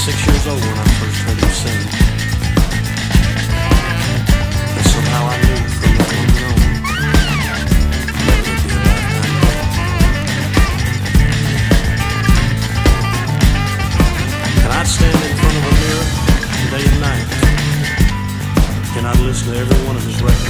six years old when I first heard him sing. And somehow I knew from that moment on that it would be a lifetime thing. And I'd stand in front of a mirror day and night. And I'd listen to every one of his records.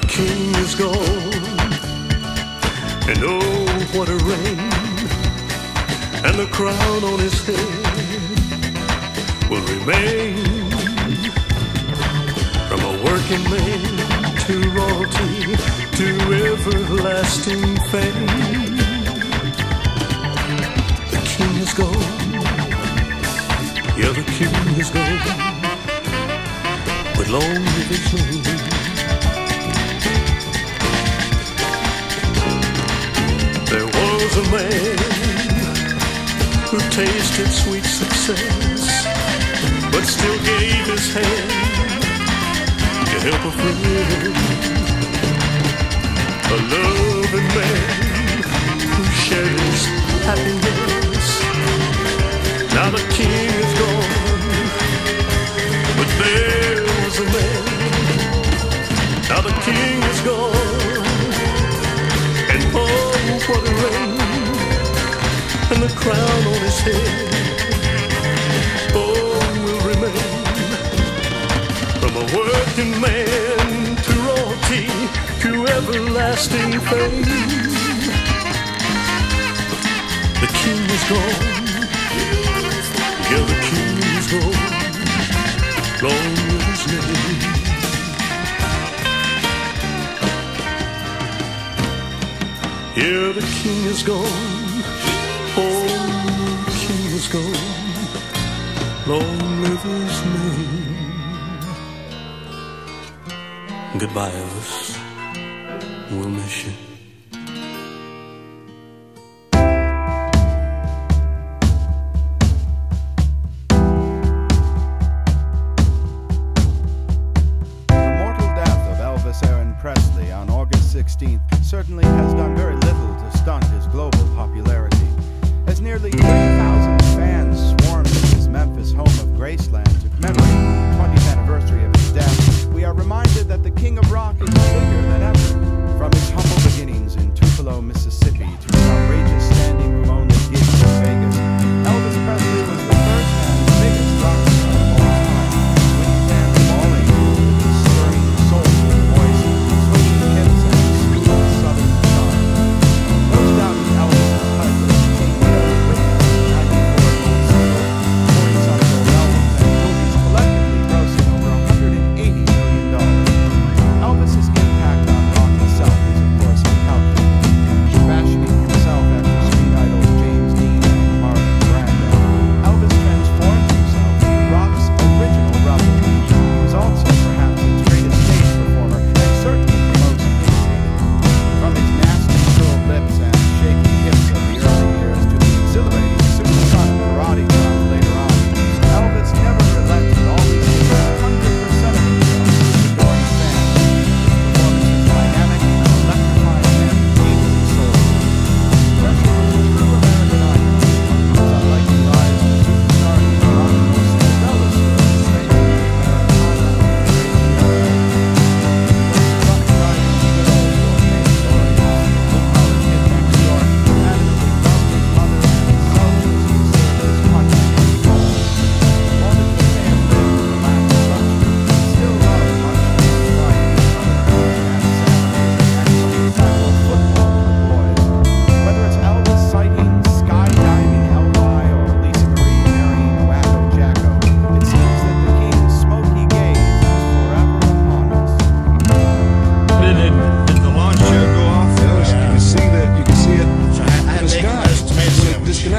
The king is gone, and oh, what a reign! And the crown on his head will remain. From a working man to royalty to everlasting fame. The king is gone. Yeah, the other king is gone. But long live his name. A man who tasted sweet success, but still gave his hand to help a friend. A loving man who shared his happiness. Now the king head. Oh, will remain from a working man to royalty to everlasting fame. The king is gone. Yeah, the king is gone. Long live his name. Yeah, the king is gone. Long live his name. Goodbye, Elvis. We'll miss you.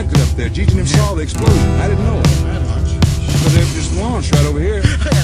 connected up there. Cheech and him saw the explosion. I didn't know. So they were just launched right over here.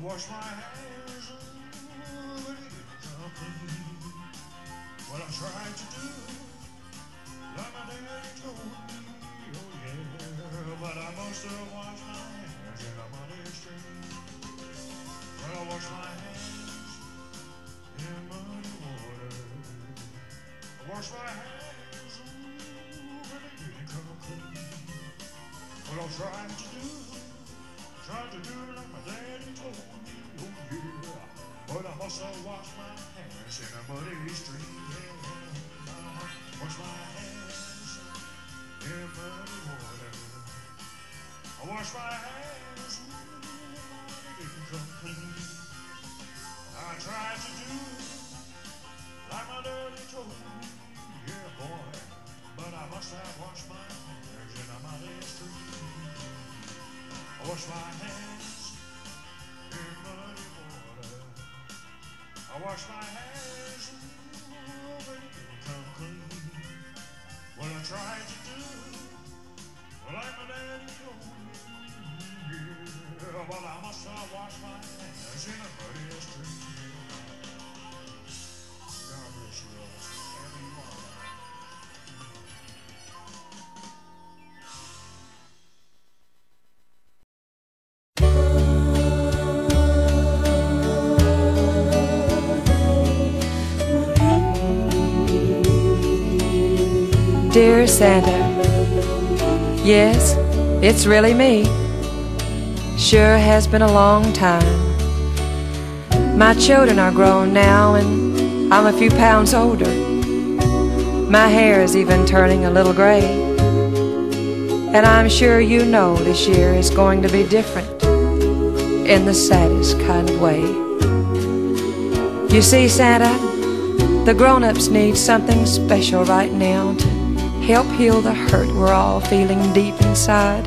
I wash my hands when it come clean. What I'm trying to do, like my daddy told me, oh yeah, but I must have washed my hands in a muddy stream. Well, I wash my hands in muddy water. I wash my hands ooh, when they didn't come clean. What I'm trying to do, trying to do like my daddy told me, oh yeah. But I must have washed my hands in a muddy stream. Yeah, I wash my hands in muddy water. I wash my hands ooh, didn't come clean. I tried to do I Dear Santa, yes, it's really me. Sure has been a long time. My children are grown now, and I'm a few pounds older. My hair is even turning a little gray. And I'm sure you know this year is going to be different in the saddest kind of way. You see, Santa, the grown ups need something special right now to help heal the hurt we're all feeling deep inside.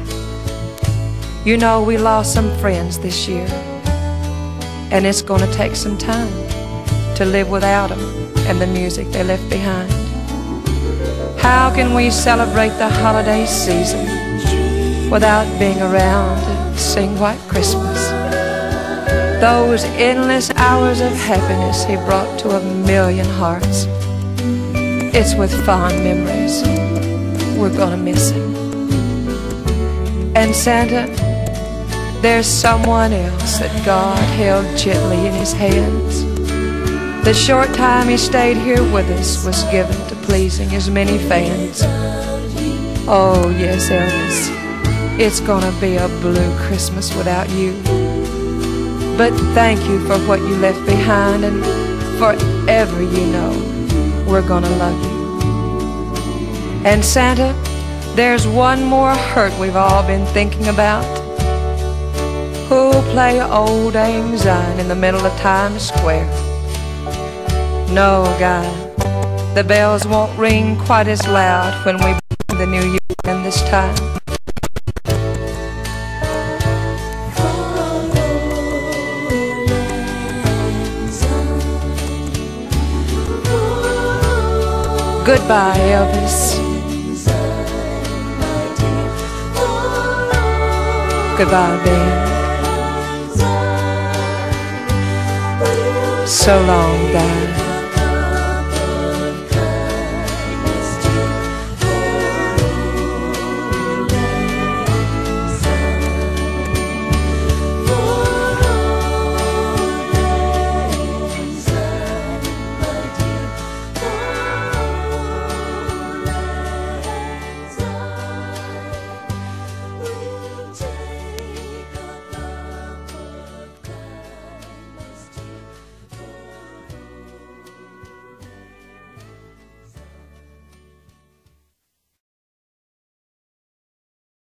You know, we lost some friends this year, and it's going to take some time to live without them and the music they left behind. How can we celebrate the holiday season without being around to sing White Christmas? Those endless hours of happiness he brought to a million hearts. It's with fond memories we're gonna miss him. And Santa, there's someone else that God held gently in his hands. The short time he stayed here with us was given to pleasing his many fans. Oh, yes, Elvis, it's gonna be a blue Christmas without you. But thank you for what you left behind, and forever you know we're gonna love you. And Santa, there's one more hurt we've all been thinking about. Who'll play old Zion in the middle of Times Square? No, guy, the bells won't ring quite as loud when we bring the new year in this time. Goodbye, Elvis. Goodbye, babe. So long, guy.